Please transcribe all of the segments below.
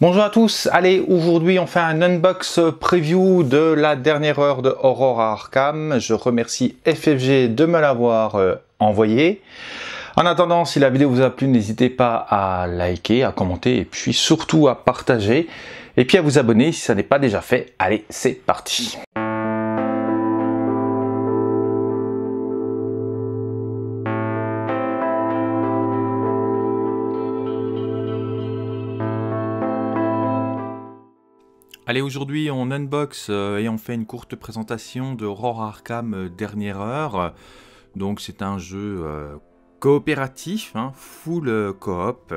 Bonjour à tous, allez aujourd'hui on fait un unbox preview de la dernière heure de Aurora Arkham. Je remercie FFG de me l'avoir euh, envoyé. En attendant, si la vidéo vous a plu, n'hésitez pas à liker, à commenter et puis surtout à partager. Et puis à vous abonner si ça n'est pas déjà fait. Allez, c'est parti Allez, aujourd'hui on unbox euh, et on fait une courte présentation de Aurora Arkham euh, Dernière Heure. Donc c'est un jeu euh, coopératif, hein, full coop,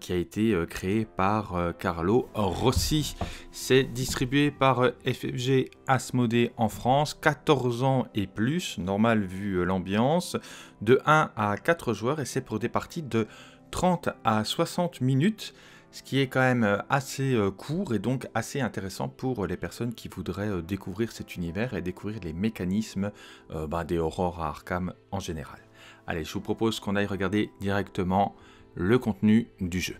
qui a été créé par Carlo Rossi. C'est distribué par FFG Asmodée en France, 14 ans et plus, normal vu l'ambiance, de 1 à 4 joueurs et c'est pour des parties de 30 à 60 minutes ce qui est quand même euh, assez euh, court et donc assez intéressant pour les personnes qui voudraient euh, découvrir cet univers et découvrir les mécanismes bah, des Aurora Arkham en général. Allez, je vous propose qu'on aille regarder directement le contenu du jeu.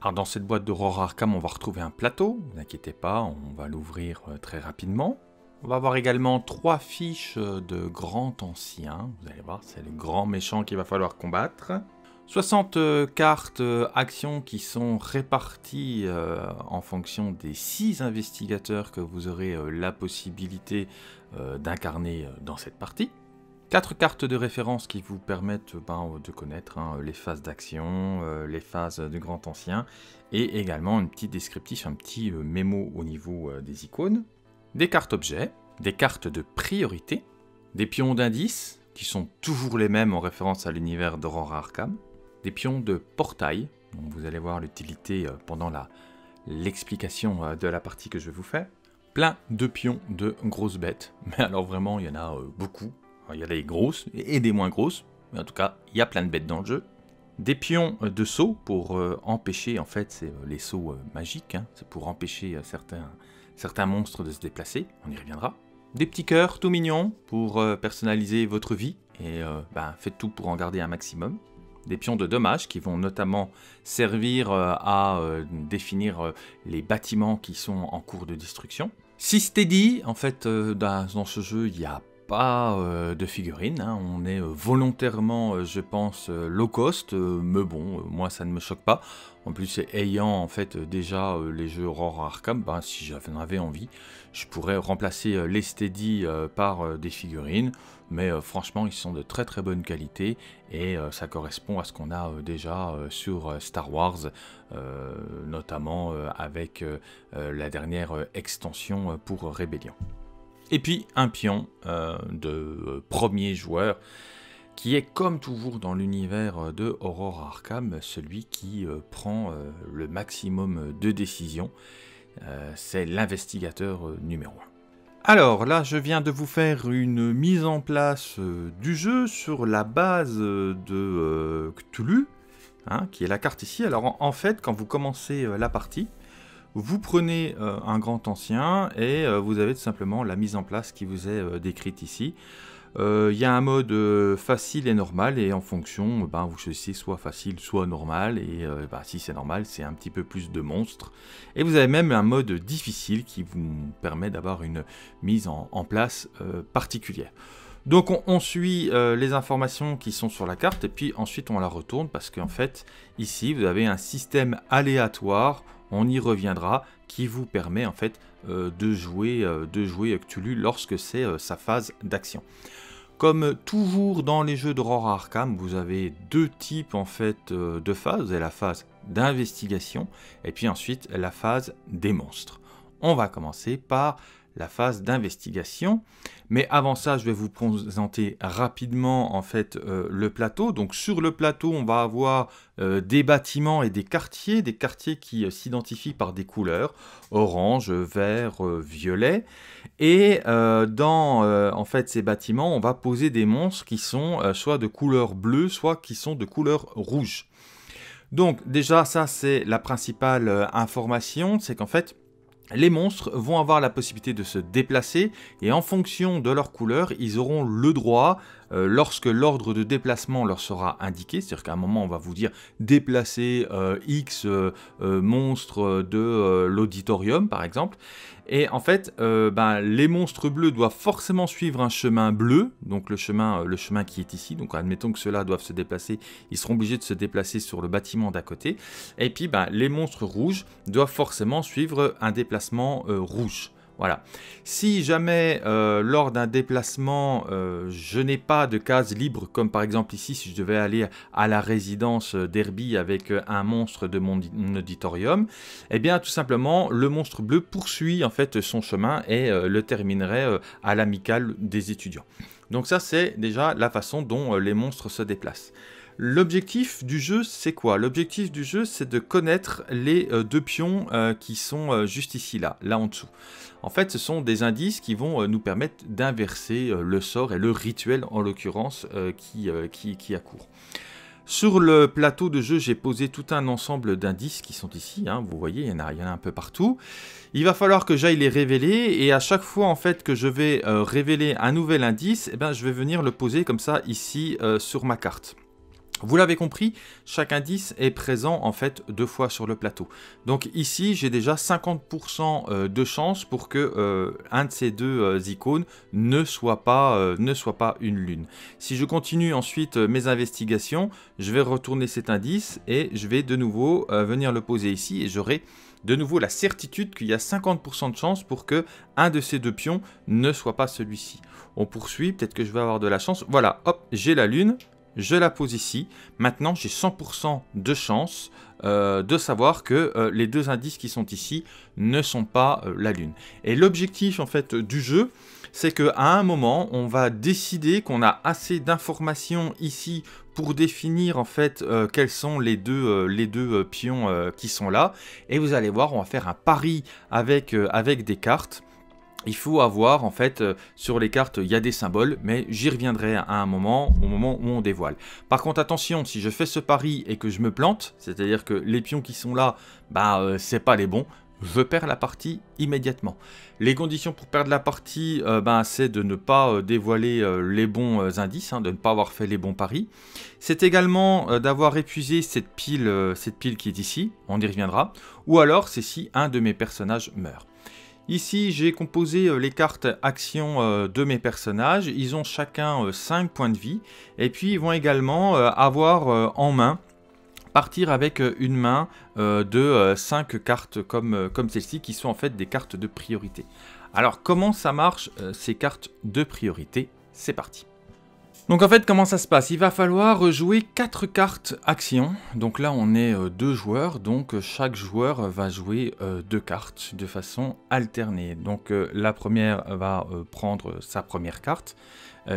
Alors dans cette boîte d'Aurora Arkham, on va retrouver un plateau, ne vous inquiétez pas, on va l'ouvrir très rapidement. On va avoir également trois fiches de grand ancien, vous allez voir, c'est le grand méchant qu'il va falloir combattre. 60 euh, cartes euh, actions qui sont réparties euh, en fonction des 6 investigateurs que vous aurez la possibilité d'incarner dans cette partie. 4 cartes de référence qui vous permettent ben, de connaître hein, les phases d'action, les phases du grand ancien, et également un petit descriptif, un petit mémo au niveau des icônes. Des cartes objets, des cartes de priorité, des pions d'indice, qui sont toujours les mêmes en référence à l'univers d'Aurora Arkham, des pions de portail, dont vous allez voir l'utilité euh, pendant l'explication euh, de la partie que je vous faire. Plein de pions de grosses bêtes, mais alors vraiment il y en a euh, beaucoup. il y a des grosses et des moins grosses, mais en tout cas il y a plein de bêtes dans le jeu. Des pions de sauts pour empêcher, en fait c'est les sauts magiques, hein. c'est pour empêcher certains, certains monstres de se déplacer, on y reviendra. Des petits cœurs tout mignons pour personnaliser votre vie et ben, faites tout pour en garder un maximum des pions de dommages qui vont notamment servir euh, à euh, définir euh, les bâtiments qui sont en cours de destruction. Si en fait, dans, ce jeu, il n'y a pas de figurines. Hein. On est volontairement, je pense, low cost, mais bon, moi ça ne me choque pas. En plus, ayant en fait déjà les jeux Aurora Arkham, ben, si j'en avais envie, je pourrais remplacer les steady par des figurines mais euh, franchement ils sont de très très bonne qualité et euh, ça correspond à ce qu'on a euh, déjà sur Star Wars, notamment avec la dernière extension pour Rebellion. Et puis un pion de premier joueur qui est comme toujours dans l'univers de Aurora Arkham, celui qui prend le maximum de décisions. C'est l'investigateur numéro 1. Alors là, je viens de vous faire une mise en place euh, du jeu sur la base de euh, Cthulhu, hein, qui est la carte ici. Alors en, fait, quand vous commencez euh, la partie, vous prenez un grand ancien et vous avez tout simplement la mise en place qui vous est décrite ici. Il euh, y a un mode euh, facile et normal et en fonction, ben, vous choisissez soit facile, soit normal et euh, ben, si c'est normal, c'est un petit peu plus de monstres. Et vous avez même un mode difficile qui vous permet d'avoir une mise en, place particulière. Donc on, suit les informations qui sont sur la carte et puis ensuite on la retourne parce qu'en fait ici vous avez un système aléatoire, on y reviendra, qui vous permet en fait de jouer, de jouer Cthulhu lorsque c'est sa phase d'action. Comme toujours dans les jeux d'Aurora Arkham, vous avez deux types en fait euh, de phases. Vous avez la phase d'investigation et puis ensuite la phase des monstres. On va commencer par la phase d'investigation. Mais avant ça, je vais vous présenter rapidement en fait euh, le plateau. Donc sur le plateau, on va avoir euh, des bâtiments et des quartiers, des quartiers qui euh, s'identifient par des couleurs orange, vert, violet. Et dans en fait ces bâtiments, on va poser des monstres qui sont soit de couleur bleue, soit qui sont de couleur rouge. Donc déjà, ça c'est la principale information, c'est qu'en fait les monstres vont avoir la possibilité de se déplacer et en fonction de leur couleur, ils auront le droit, euh, lorsque l'ordre de déplacement leur sera indiqué, c'est-à-dire qu'à un moment on va vous dire déplacer euh, X euh, monstres de l'auditorium par exemple, et en fait, ben, les monstres bleus doivent forcément suivre un chemin bleu, donc le chemin, le chemin qui est ici. Donc admettons que ceux-là doivent se déplacer, ils seront obligés de se déplacer sur le bâtiment d'à côté. Et puis ben, les monstres rouges doivent forcément suivre un déplacement rouge. Voilà. Si jamais euh, lors d'un déplacement, euh, je n'ai pas de case libre, comme par exemple ici, si je devais aller à la résidence d'Herbie avec euh, un monstre de mon, auditorium, eh bien tout simplement, le monstre bleu poursuit en fait son chemin et le terminerait à l'amicale des étudiants. Donc ça, c'est déjà la façon dont les monstres se déplacent. L'objectif du jeu, c'est quoi? L'objectif du jeu, c'est de connaître les deux pions qui sont juste ici, là, là en dessous. En fait, ce sont des indices qui vont euh, nous permettre d'inverser euh, le sort et le rituel, en l'occurrence, euh, qui, qui, accourt. Sur le plateau de jeu, j'ai posé tout un ensemble d'indices qui sont ici. Hein, vous voyez, il y, en a, il y, en a, un peu partout. Il va falloir que j'aille les révéler. Et à chaque fois en fait que je vais révéler un nouvel indice, eh ben, je vais venir le poser comme ça ici sur ma carte. Vous l'avez compris, chaque indice est présent en fait deux fois sur le plateau. Donc ici, j'ai déjà 50% euh, de chance pour que euh, un de ces deux euh, icônes ne soit, pas, ne soit pas une lune. Si je continue ensuite mes investigations, je vais retourner cet indice et je vais de nouveau venir le poser ici et j'aurai de nouveau la certitude qu'il y a 50% de chance pour que un de ces deux pions ne soit pas celui-ci. On poursuit, peut-être que je vais avoir de la chance. Voilà, hop, j'ai la lune je la pose ici. Maintenant, j'ai 100% de chance euh, de savoir que euh, les deux indices qui sont ici ne sont pas euh, la Lune. Et l'objectif en fait du jeu, c'est qu'à un moment, on va décider qu'on a assez d'informations ici pour définir en fait quels sont les deux, pions qui sont là. Et vous allez voir, on va faire un pari avec des cartes il faut avoir en fait euh, sur les cartes il y a des symboles mais j'y reviendrai à un moment au moment où on dévoile par contre attention si je fais ce pari et que je me plante c'est à dire que les pions qui sont là bah euh, c'est pas les bons je perds la partie immédiatement. Les conditions pour perdre la partie, euh, bah, c'est de ne pas dévoiler les bons indices, hein, de ne pas avoir fait les bons paris. C'est également d'avoir épuisé cette pile, cette pile qui est ici, on y reviendra. Ou alors c'est si un de mes personnages meurt. Ici, j'ai composé euh, les cartes actions euh, de mes personnages. Ils ont chacun 5 euh, points de vie. Et puis, ils vont également avoir en main partir avec une main de 5 cartes comme, comme celle-ci qui sont en fait des cartes de priorité. Alors comment ça marche ces cartes de priorité? C'est parti. Donc en fait, comment ça se passe? Il va falloir jouer 4 cartes action. Donc là, on est euh, deux joueurs, donc euh, chaque joueur va jouer euh, deux cartes de façon alternée. Donc la première va prendre sa première carte,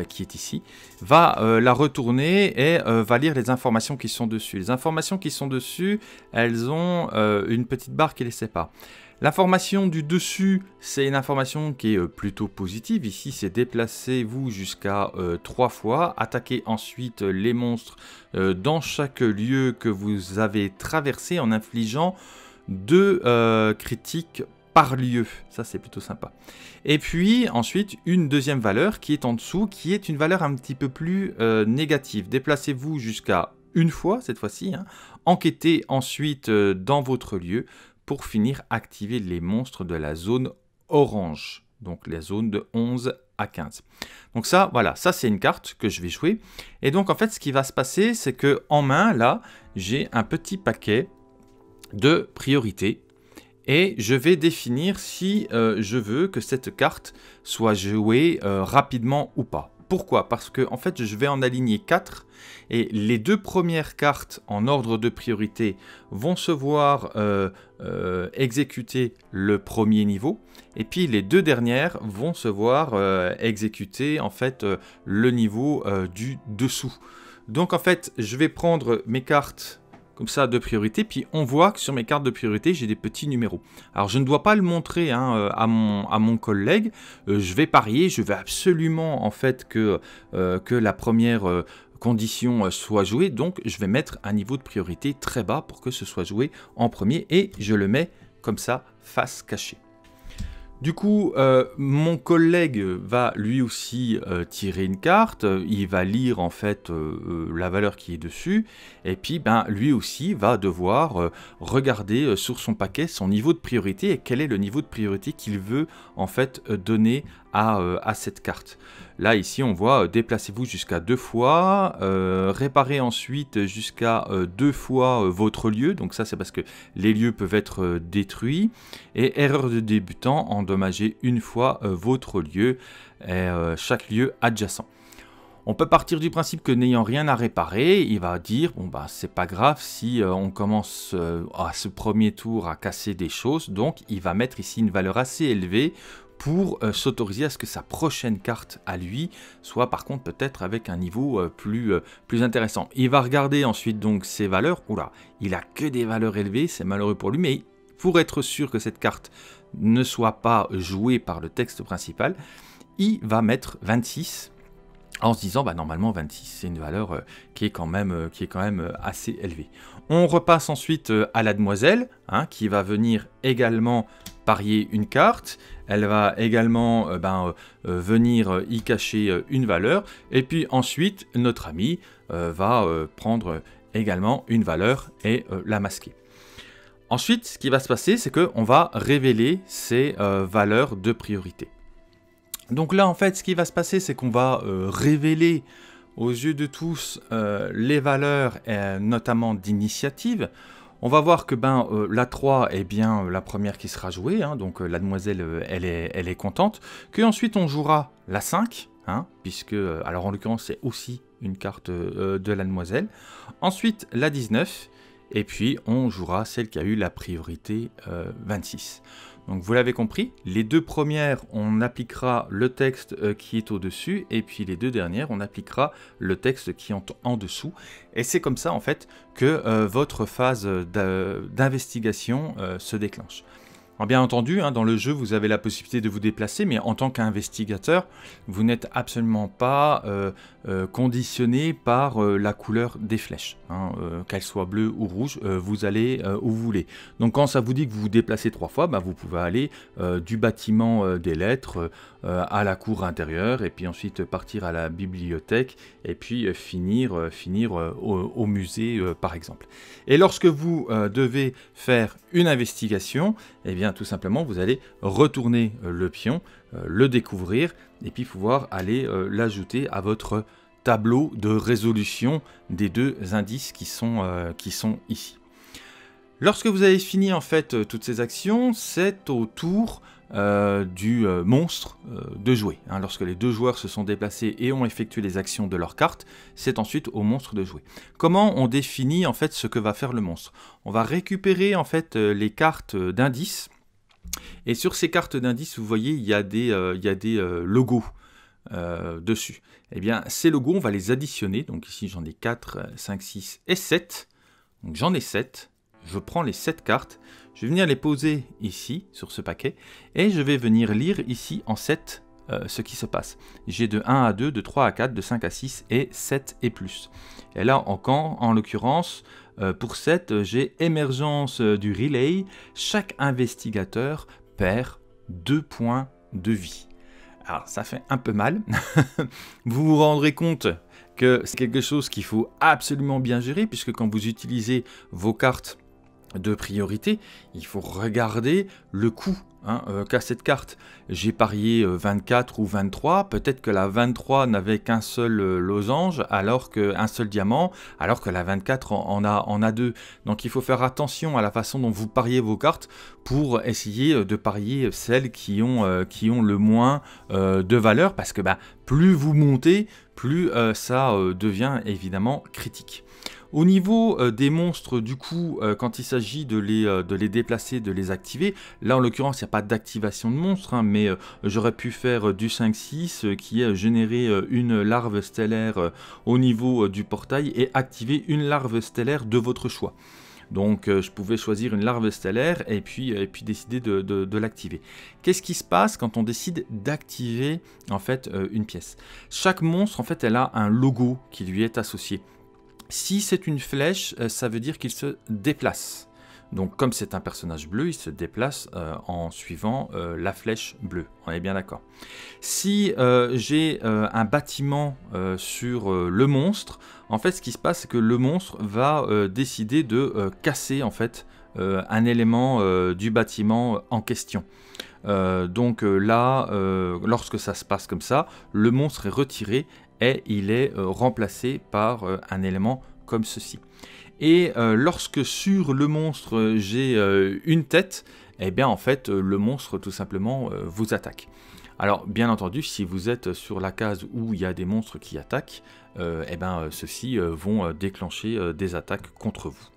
qui est ici, va la retourner et va lire les informations qui sont dessus. Les informations qui sont dessus, elles ont une petite barre qui les sépare. L'information du dessus, c'est une information qui est euh, plutôt positive. Ici, c'est déplacez-vous jusqu'à 3 euh, fois, attaquez ensuite euh, les monstres dans chaque lieu que vous avez traversé en infligeant 2 critiques par lieu. Ça, c'est plutôt sympa. Et puis, ensuite, une deuxième valeur qui est en dessous, qui est une valeur un petit peu plus négative. Déplacez-vous jusqu'à une fois, cette fois-ci. Hein. Enquêtez ensuite dans votre lieu pour finir activer les monstres de la zone orange, donc la zone de 11 à 15. Donc ça, voilà, ça c'est une carte que je vais jouer. Et donc en fait, ce qui va se passer, c'est que en main, là, j'ai un petit paquet de priorités. Et je vais définir si euh, je veux que cette carte soit jouée euh, rapidement ou pas. Pourquoi? Parce que en fait, je vais en aligner 4 et les deux premières cartes en ordre de priorité vont se voir euh, euh, exécuter le premier niveau et puis les deux dernières vont se voir euh, exécuter en fait le niveau du dessous. Donc en fait, je vais prendre mes cartes comme ça de priorité. Puis on voit que sur mes cartes de priorité, j'ai des petits numéros. Alors je ne dois pas le montrer hein, euh, à, mon, collègue. Euh, je vais parier, je veux absolument en fait que, euh, que la première condition soit jouée. Donc je vais mettre un niveau de priorité très bas pour que ce soit joué en premier. Et je le mets comme ça, face cachée. Du coup, euh, mon collègue va lui aussi euh, tirer une carte, il va lire en fait euh, la valeur qui est dessus, et puis ben, lui aussi va devoir regarder sur son paquet son niveau de priorité et quel est le niveau de priorité qu'il veut en fait donner à, à cette carte. Là, ici, on voit déplacez-vous jusqu'à deux fois, réparez ensuite jusqu'à deux fois votre lieu. Donc ça, c'est parce que les lieux peuvent être détruits. Et erreur de débutant, endommager une fois votre lieu, et, chaque lieu adjacent. On peut partir du principe que n'ayant rien à réparer, il va dire bon bah c'est pas grave si on commence à ce premier tour à casser des choses, donc il va mettre ici une valeur assez élevée pour euh, s'autoriser à ce que sa prochaine carte à lui soit par contre peut-être avec un niveau euh, plus, euh, plus intéressant. Il va regarder ensuite donc ses valeurs. Oula, il a que des valeurs élevées, c'est malheureux pour lui, mais pour être sûr que cette carte ne soit pas jouée par le texte principal, il va mettre 26 en se disant bah normalement 26 c'est une valeur qui est quand même assez élevée. On repasse ensuite à la demoiselle hein, qui va venir également parier une carte elle va également euh, ben, euh, euh, venir y cacher une valeur, et puis ensuite notre ami va prendre également une valeur et la masquer. Ensuite, ce qui va se passer, c'est qu'on va révéler ces valeurs de priorité. Donc là, en fait, ce qui va se passer, c'est qu'on va révéler aux yeux de tous les valeurs, notamment d'initiative. On va voir que ben, euh, la 3 est bien euh, la première qui sera jouée, hein, donc euh, la demoiselle elle, est, elle est contente. Que ensuite on jouera la 5, hein, puisque, alors en l'occurrence c'est aussi une carte de la demoiselle. Ensuite la 19, et puis on jouera celle qui a eu la priorité 26. Donc vous l'avez compris, les deux premières, on appliquera le texte euh, qui est au-dessus, et puis les deux dernières, on appliquera le texte qui est en, dessous. Et c'est comme ça, en fait, que euh, votre phase d'investigation euh, se déclenche bien entendu, hein, dans le jeu, vous avez la possibilité de vous déplacer, mais en tant qu'investigateur, vous n'êtes absolument pas conditionné par euh, la couleur des flèches. Hein, qu'elles soient bleues ou rouges, vous allez où vous voulez. Donc quand ça vous dit que vous vous déplacez trois fois, bah, vous pouvez aller du bâtiment des lettres à la cour intérieure, et puis ensuite partir à la bibliothèque, et puis finir, finir au, musée, par exemple. Et lorsque vous devez faire une investigation, eh bien tout simplement vous allez retourner euh, le pion, euh, le découvrir et puis pouvoir aller euh, l'ajouter à votre tableau de résolution des deux indices qui sont, sont ici. Lorsque vous avez fini en fait toutes ces actions, c'est au tour du monstre de jouer. Hein. lorsque les deux joueurs se sont déplacés et ont effectué les actions de leur carte, c'est ensuite au monstre de jouer. Comment on définit en fait ce que va faire le monstre? On va récupérer en fait les cartes d'indices et sur ces cartes d'indices, vous voyez, il y a des, euh, euh, logos euh, dessus. Eh bien, ces logos, on va les additionner. Donc ici, j'en ai 4, 5, 6 et 7. Donc j'en ai 7. Je prends les 7 cartes. Je vais venir les poser ici, sur ce paquet. Et je vais venir lire ici en 7 ce qui se passe. J'ai de 1 à 2, de 3 à 4, de 5 à 6 et 7 et plus. Et là, en, en l'occurrence, pour cette, j'ai émergence du relay. Chaque investigateur perd 2 points de vie. Alors ça fait un peu mal. vous vous rendrez compte que c'est quelque chose qu'il faut absolument bien gérer puisque quand vous utilisez vos cartes de priorité, il faut regarder le coût hein, euh, qu'a cette carte. J'ai parié 24 euh, ou 23, peut-être que la 23 n'avait qu'un seul euh, losange, alors qu'un seul diamant, alors que la 24 en, a, deux. Donc il faut faire attention à la façon dont vous pariez vos cartes pour essayer de parier celles qui ont, qui ont le moins de valeur, parce que bah, plus vous montez, plus ça devient évidemment critique. Au niveau euh, des monstres, du coup, euh, quand il s'agit de, les, euh, de les déplacer, de les activer, là en l'occurrence, il n'y a pas d'activation de monstre, hein, mais j'aurais pu faire du 5-6 qui est générer une larve stellaire au niveau du portail et activer une larve stellaire de votre choix. Donc je pouvais choisir une larve stellaire et puis, décider de, de l'activer. Qu'est-ce qui se passe quand on décide d'activer en fait une pièce? Chaque monstre en fait elle a un logo qui lui est associé. Si c'est une flèche, euh, ça veut dire qu'il se déplace. Donc comme c'est un personnage bleu, il se déplace en suivant la flèche bleue. On est bien d'accord. Si j'ai un bâtiment sur le monstre, en fait ce qui se passe c'est que le monstre va décider de casser en fait un élément du bâtiment en question. Euh, donc euh, là, euh, lorsque ça se passe comme ça, le monstre est retiré et il est remplacé par un élément comme ceci. Et lorsque sur le monstre j'ai une tête, eh bien en fait le monstre tout simplement vous attaque. Alors bien entendu, si vous êtes sur la case où il y a des monstres qui attaquent, eh bien ceux-ci vont déclencher des attaques contre vous.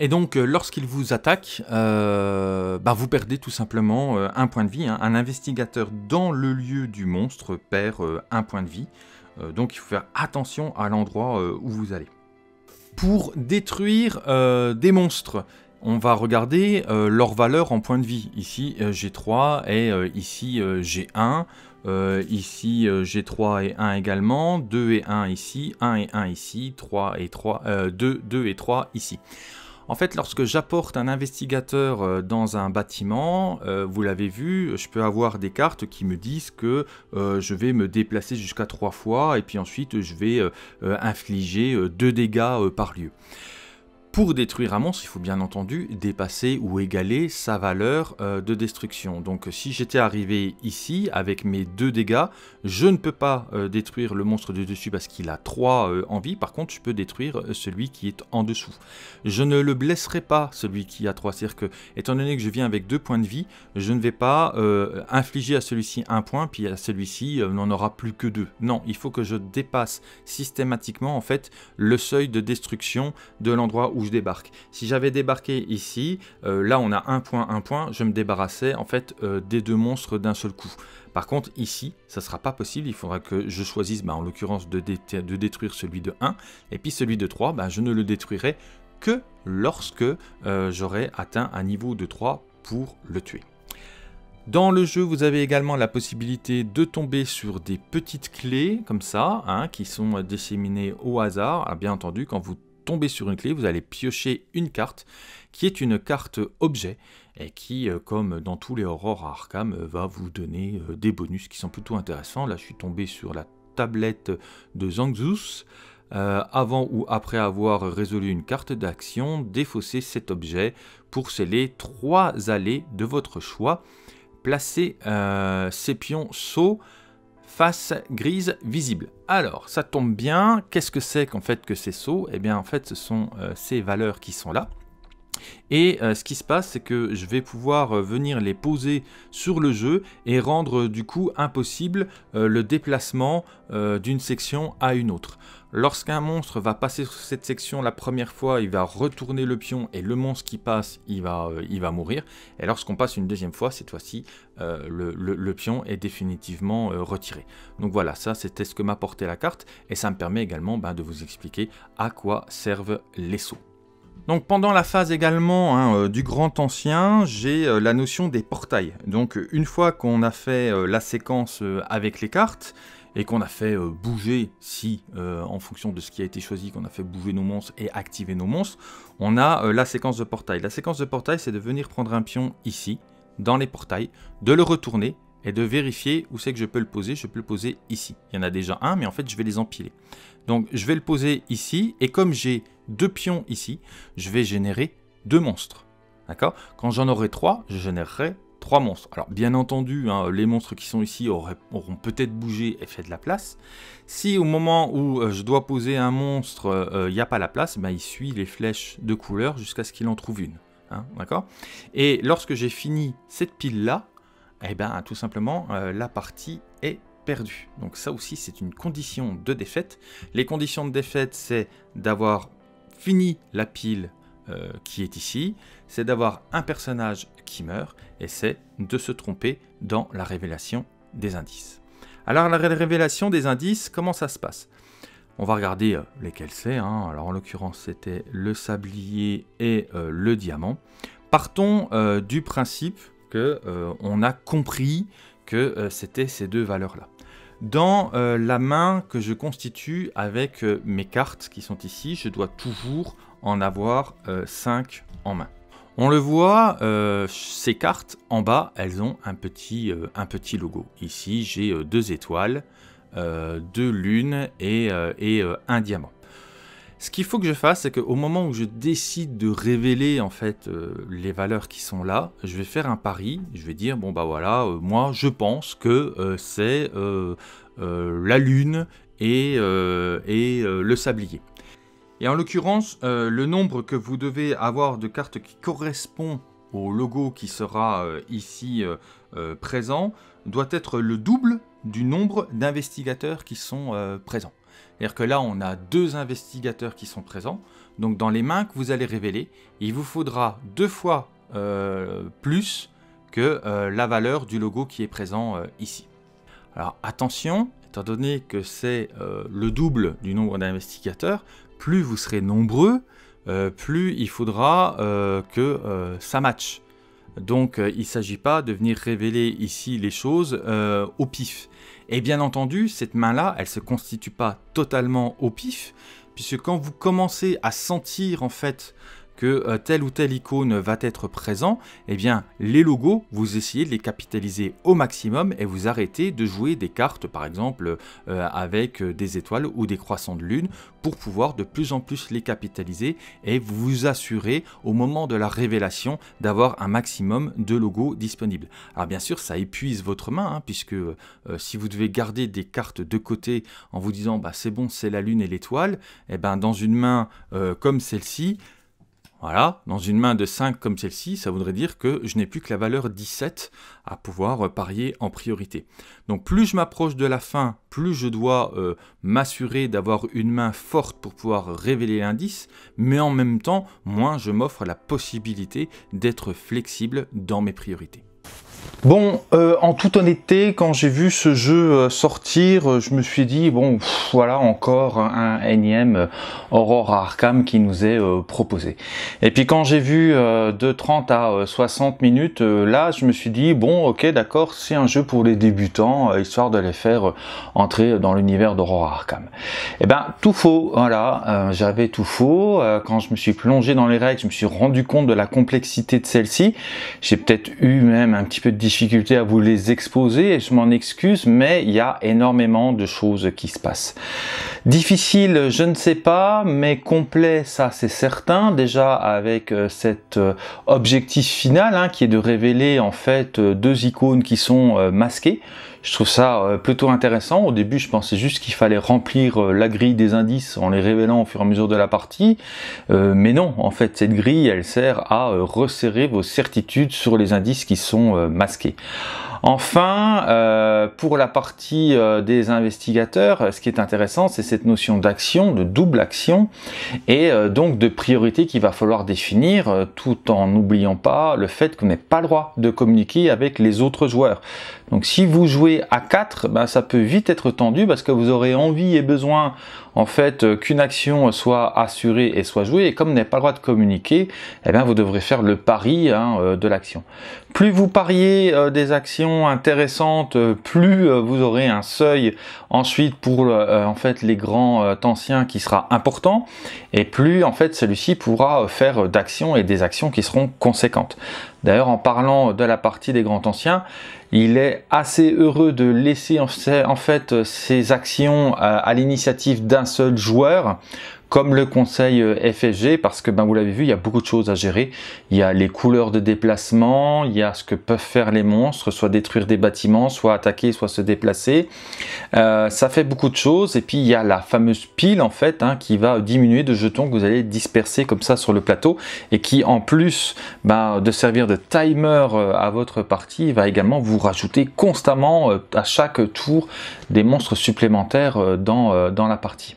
Et donc, euh, lorsqu'il vous attaque, euh, bah, vous perdez tout simplement euh, un point de vie. Hein. Un investigateur dans le lieu du monstre perd un point de vie. donc, il faut faire attention à l'endroit où vous allez. Pour détruire des monstres, on va regarder leur valeur en points de vie. Ici, j'ai 3 et ici, j'ai 1. ici, j'ai 3 et 1 également, 2 et 1 ici, 1 et 1 ici, 3 et 3, 2, 2 et 3 ici. En fait, lorsque j'apporte un investigateur euh, dans un bâtiment, euh, vous l'avez vu, je peux avoir des cartes qui me disent que euh, je vais me déplacer jusqu'à trois fois et puis ensuite je vais infliger deux dégâts par lieu. Pour détruire un monstre, il faut bien entendu dépasser ou égaler sa valeur euh, de destruction. Donc si j'étais arrivé ici avec mes deux dégâts, je ne peux pas euh, détruire le monstre de dessus parce qu'il a 3 euh, en vie. Par contre, je peux détruire celui qui est en dessous. Je ne le blesserai pas, celui qui a 3. C'est-à-dire que, étant donné que je viens avec deux points de vie, je ne vais pas infliger à celui-ci un point, puis à celui-ci, n'en aura plus que deux. Non, il faut que je dépasse systématiquement en fait le seuil de destruction de l'endroit où débarque. Si j'avais débarqué ici, euh, là on a un point, un point, je me débarrassais en fait euh, des deux monstres d'un seul coup. Par contre ici, ça sera pas possible, il faudra que je choisisse bah, en l'occurrence de, détruire celui de 1, et puis celui de 3, bah, je ne le détruirai que lorsque euh, j'aurai atteint un niveau de 3 pour le tuer. Dans le jeu, vous avez également la possibilité de tomber sur des petites clés comme ça, hein, qui sont disséminées au hasard. bien entendu, quand vous sur une clé, vous allez piocher une carte qui est une carte objet et qui, euh, comme dans tous les horrors à Arkham, euh, va vous donner euh, des bonus qui sont plutôt intéressants. Là, je suis tombé sur la tablette de Zangzus. avant ou après avoir résolu une carte d'action, défaussez cet objet pour sceller trois allées de votre choix. Placez ces pions face grise visible. Alors, ça tombe bien. Qu'est-ce que c'est qu'en fait que ces sauts? Eh bien, en fait, ce sont euh, ces valeurs qui sont là. Et euh, ce qui se passe, c'est que je vais pouvoir euh, venir les poser sur le jeu et rendre du coup impossible le déplacement d'une section à une autre. Lorsqu'un monstre va passer sur cette section la première fois, il va retourner le pion et le monstre qui passe, il va, euh, mourir. Et lorsqu'on passe une deuxième fois, cette fois-ci, euh, le, pion est définitivement euh, retiré. Donc voilà, ça c'était ce que m'apportait la carte et ça me permet également ben, de vous expliquer à quoi servent les sauts. Donc pendant la phase également hein, du grand ancien, j'ai la notion des portails. Donc une fois qu'on a fait la séquence avec les cartes, et qu'on a fait euh, bouger, si euh, en fonction de ce qui a été choisi, qu'on a fait bouger nos monstres et activer nos monstres, on a euh, la séquence de portail. La séquence de portail, c'est de venir prendre un pion ici, dans les portails, de le retourner et de vérifier où c'est que je peux le poser. Je peux le poser ici. Il y en a déjà un, mais en fait, je vais les empiler. Donc, je vais le poser ici, et comme j'ai deux pions ici, je vais générer deux monstres. D'accord? Quand j'en aurai trois, je générerai trois monstres. Alors bien entendu, hein, les monstres qui sont ici auront peut-être bougé et fait de la place. Si au moment où euh, je dois poser un monstre, il euh, n'y a pas la place, ben, il suit les flèches de couleur jusqu'à ce qu'il en trouve une. Hein, d'accord? Et lorsque j'ai fini cette pile-là, eh ben, tout simplement, euh, la partie est perdue. Donc ça aussi, c'est une condition de défaite. Les conditions de défaite, c'est d'avoir fini la pile qui est ici, c'est d'avoir un personnage qui meurt, et c'est de se tromper dans la révélation des indices. Alors la révélation des indices, comment ça se passe? On va regarder euh, lesquels c'est. Hein. Alors en l'occurrence c'était le sablier et euh, le diamant. Partons euh, du principe que on a compris que c'était ces deux valeurs-là. Dans la main que je constitue avec mes cartes qui sont ici, je dois toujours en avoir 5 en main. On le voit, ces cartes en bas, elles ont un petit, un petit logo. Ici, j'ai deux étoiles, deux lunes et un diamant. Ce qu'il faut que je fasse, c'est qu'au moment où je décide de révéler en fait euh, les valeurs qui sont là, je vais faire un pari. Je vais dire bon bah voilà, euh, moi je pense que euh, c'est la lune et, et le sablier. Et en l'occurrence, le nombre que vous devez avoir de cartes qui correspond au logo qui sera ici présent doit être le double du nombre d'investigateurs qui sont présents. C'est-à-dire que là, on a deux investigateurs qui sont présents. Donc dans les mains que vous allez révéler, il vous faudra deux fois euh, plus que euh, la valeur du logo qui est présent euh, ici. Alors attention, étant donné que c'est le double du nombre d'investigateurs, plus vous serez nombreux, plus il faudra que ça matche. Donc il ne s'agit pas de venir révéler ici les choses au pif. Et bien entendu, cette main-là, elle ne se constitue pas totalement au pif, puisque quand vous commencez à sentir en fait que euh, telle ou telle icône va être présent, eh bien les logos, vous essayez de les capitaliser au maximum et vous arrêtez de jouer des cartes par exemple euh, avec euh, des étoiles ou des croissants de lune pour pouvoir de plus en plus les capitaliser et vous assurer au moment de la révélation d'avoir un maximum de logos disponibles. Alors bien sûr ça épuise votre main hein, puisque si vous devez garder des cartes de côté en vous disant bah, c'est bon c'est la lune et l'étoile, eh ben dans une main comme celle-ci, voilà, dans une main de 5 comme celle-ci, ça voudrait dire que je n'ai plus que la valeur 17 à pouvoir parier en priorité. Donc plus je m'approche de la fin, plus je dois euh, m'assurer d'avoir une main forte pour pouvoir révéler l'indice, mais en même temps, moins je m'offre la possibilité d'être flexible dans mes priorités. Bon, euh, en toute honnêteté, quand j'ai vu ce jeu euh, sortir, euh, je me suis dit, bon, voilà encore un énième Aurora Arkham qui nous est proposé. Et puis quand j'ai vu de 30 à 60 minutes, là, je me suis dit, bon, ok, d'accord, c'est un jeu pour les débutants, histoire de les faire entrer dans l'univers d'Aurora Arkham. Eh ben, tout faux, voilà, j'avais tout faux. quand je me suis plongé dans les règles, je me suis rendu compte de la complexité de celle-ci. J'ai peut-être eu même un petit peu de difficulté à vous les exposer et je m'en excuse, mais il y a énormément de choses qui se passent. Difficile, je ne sais pas, mais complet, ça c'est certain. Déjà avec euh, cet euh, objectif final hein, qui est de révéler en fait euh, deux icônes qui sont masquées. Je trouve ça plutôt intéressant. Au début, je pensais juste qu'il fallait remplir la grille des indices en les révélant au fur et à mesure de la partie. mais non, en fait, cette grille, elle sert à resserrer vos certitudes sur les indices qui sont masqués. Enfin, euh, pour la partie euh, des investigateurs, ce qui est intéressant, c'est cette notion d'action, de double action, et euh, donc de priorité qu'il va falloir définir, tout en n'oubliant pas le fait qu'on n'ait pas le droit de communiquer avec les autres joueurs. Donc si vous jouez à 4, ben, ça peut vite être tendu parce que vous aurez envie et besoin en fait qu'une action soit assurée et soit jouée et comme vous n'avez pas le droit de communiquer, eh bien vous devrez faire le pari hein, de l'action. Plus vous pariez des actions intéressante, euh, plus euh, vous aurez un seuil ensuite pour euh, en fait les grands anciens qui sera important et plus en fait celui-ci pourra faire d'actions et des actions qui seront conséquentes. D'ailleurs en parlant de la partie des grands anciens, il est assez heureux de laisser en fait ces actions à l'initiative d'un seul joueur comme le conseil euh, FSG parce que ben, vous l'avez vu, il y a beaucoup de choses à gérer. Il y a les couleurs de déplacement, il y a ce que peuvent faire les monstres, soit détruire des bâtiments, soit attaquer, soit se déplacer. Euh, ça fait beaucoup de choses et puis il y a la fameuse pile en fait hein, qui va diminuer de jetons que vous allez disperser comme ça sur le plateau et qui en plus ben, de servir de timer euh, à votre partie va également vous rajouter constamment à chaque tour des monstres supplémentaires dans, dans la partie.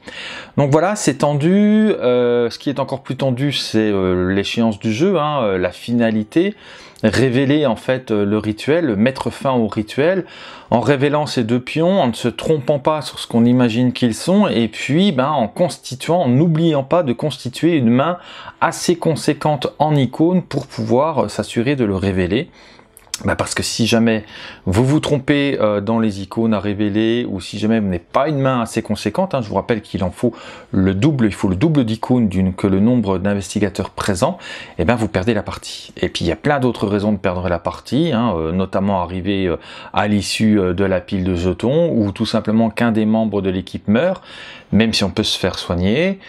Donc voilà, c'est euh, ce qui est encore plus tendu, c'est euh, l'échéance du jeu, hein, euh, la finalité, révéler en fait le rituel, mettre fin au rituel, en révélant ces deux pions, en ne se trompant pas sur ce qu'on imagine qu'ils sont, et puis ben, en constituant, en n'oubliant pas de constituer une main assez conséquente en icône pour pouvoir s'assurer de le révéler. Bah parce que si jamais vous vous trompez euh, dans les icônes à révéler ou si jamais vous n'avez pas une main assez conséquente, hein, je vous rappelle qu'il en faut le double, il faut le double d'icônes que le nombre d'investigateurs présents, et eh bien vous perdez la partie. Et puis il y a plein d'autres raisons de perdre la partie, hein, euh, notamment arriver euh, à l'issue de la pile de jetons ou tout simplement qu'un des membres de l'équipe meurt, même si on peut se faire soigner.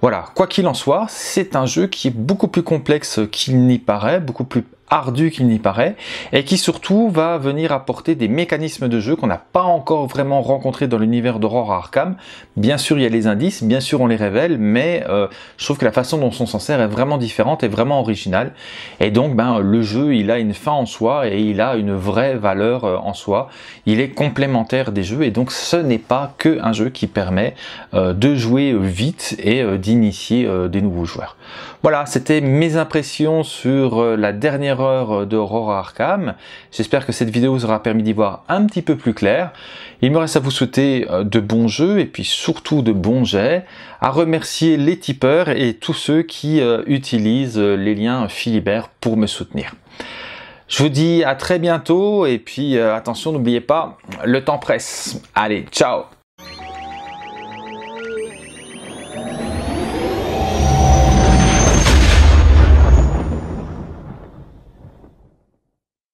Voilà, quoi qu'il en soit, c'est un jeu qui est beaucoup plus complexe qu'il n'y paraît, beaucoup plus ardu qu'il n'y paraît, et qui surtout va venir apporter des mécanismes de jeu qu'on n'a pas encore vraiment rencontrés dans l'univers d'Aurora Arkham. Bien sûr, il y a les indices, bien sûr, on les révèle, mais euh, je trouve que la façon dont on s'en sert est vraiment différente et vraiment originale. Et donc, ben, le jeu, il a une fin en soi et il a une vraie valeur euh, en soi. Il est complémentaire des jeux et donc ce n'est pas que un jeu qui permet euh, de jouer vite et d'initier des nouveaux joueurs. Voilà, c'était mes impressions sur la dernière de d'Aurora Arkham. J'espère que cette vidéo vous aura permis d'y voir un petit peu plus clair. Il me reste à vous souhaiter euh, de bons jeux et puis surtout de bons jets, à remercier les tipeurs et tous ceux qui euh, utilisent euh, les liens Philibert pour me soutenir. Je vous dis à très bientôt et puis attention n'oubliez pas, le temps presse. Allez, ciao